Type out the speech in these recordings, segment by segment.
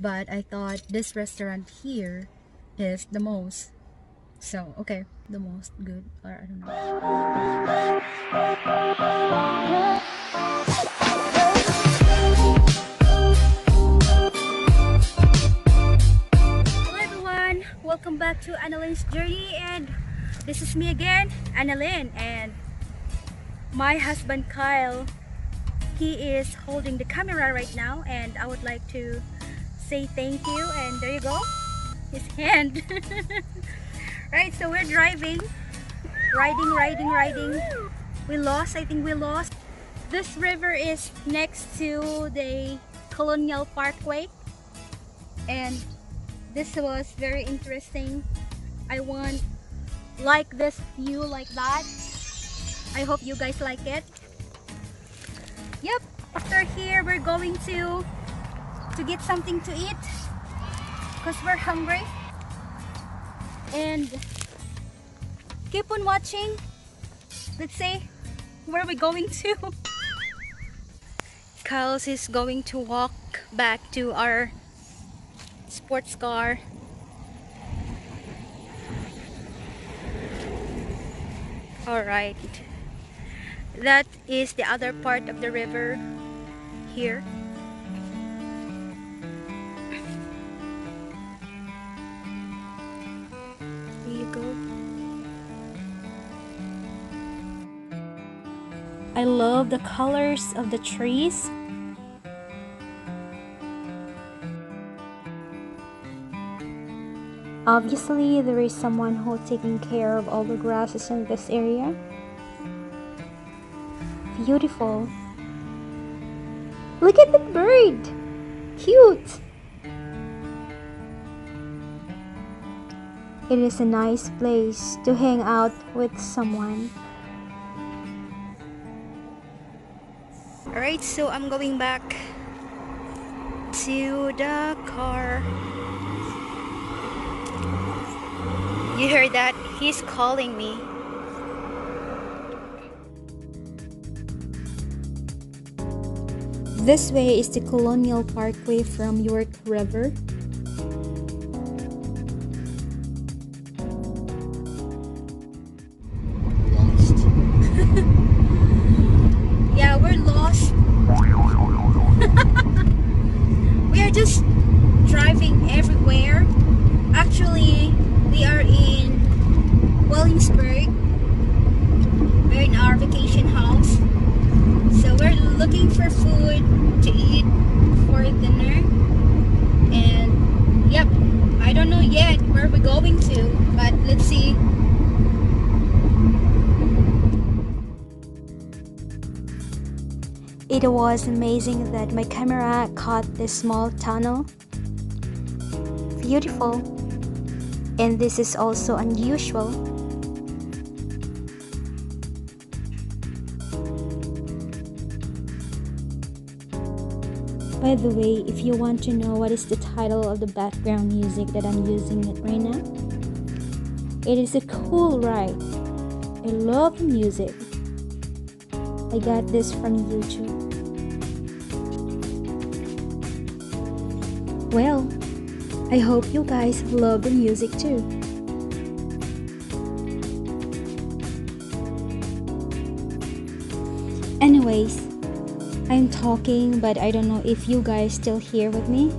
but I thought this restaurant here is the most. So okay the most good or I don't know. Welcome back to Analyn's journey and this is me again Analyn and my husband Kyle. He is holding the camera right now and I would like to say thank you and there you go. His hand. Right so we're driving. Riding riding riding. We lost I think we lost. This river is next to the Colonial Parkway. And this was very interesting. I want like this view like that. I hope you guys like it. Yep after here we're going to to get something to eat because we're hungry. And keep on watching. Let's see where we're going to? Kyle's is going to walk back to our sports car. All right. That is the other part of the river here I love the colors of the trees Obviously, there is someone who taking care of all the grasses in this area. Beautiful. Look at the bird! Cute! It is a nice place to hang out with someone. Alright, so I'm going back to the car. You heard that? He's calling me. This way is the Colonial Parkway from York River. It was amazing that my camera caught this small tunnel. Beautiful. And this is also unusual. By the way, if you want to know what is the title of the background music that I'm using right now, it is a cool ride. I love music. I got this from YouTube. Well, I hope you guys love the music too. Anyways, I'm talking, but I don't know if you guys still here with me.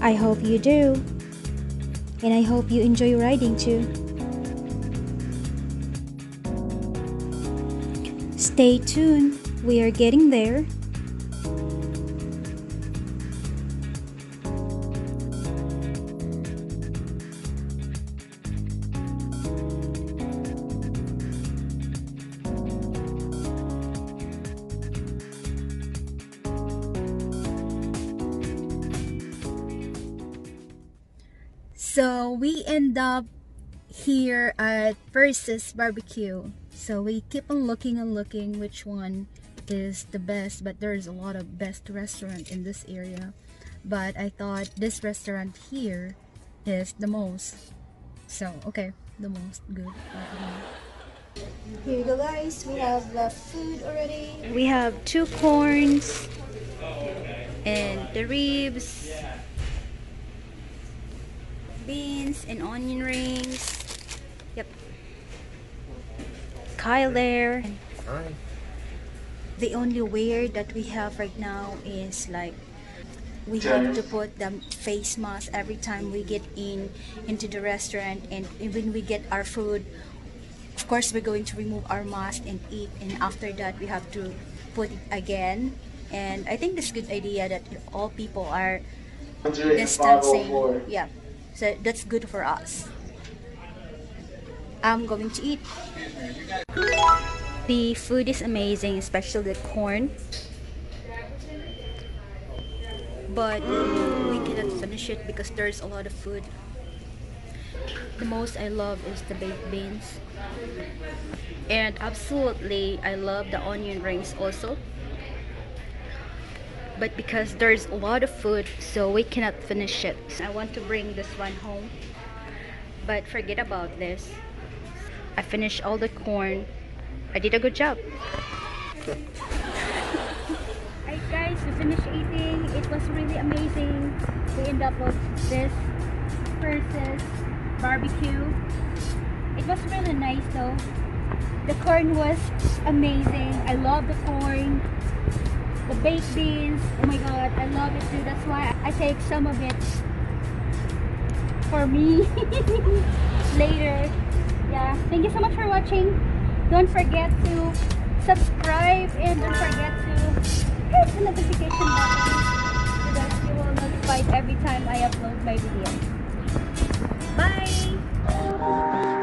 I hope you do. And I hope you enjoy riding too. Stay tuned, we are getting there. So we end up here at Versus Barbecue. So we keep on looking and looking which one is the best, but there's a lot of best restaurant in this area. But I thought this restaurant here is the most. So okay, the most good. Here you go guys, we have the food already. We have two corns and the ribs beans and onion rings. Yep. Kyle there. Hi. The only weird that we have right now is like we have to put the face mask every time we get in into the restaurant and when we get our food of course we're going to remove our mask and eat and after that we have to put it again. And i think this good idea that all people are distancing. yeah. So that's good for us i'm going to eat. The food is amazing especially the corn. But we cannot finish it because there's a lot of food. The most I love is the baked beans. And absolutely I love the onion rings also. But because there's a lot of food so we cannot finish it. I want to bring this one home. But forget about this I finished all the corn I did a good job Alright guys, we finished eating. It was really amazing. We end up with this versus barbecue. It was really nice though. The corn was amazing. I love the corn. The baked beans. Oh my god, I love it too. That's why I take some of it for me later. Yeah. Thank you so much for watching. Don't forget to subscribe and don't forget to hit the notification button so that you will notified every time I upload my video. Bye!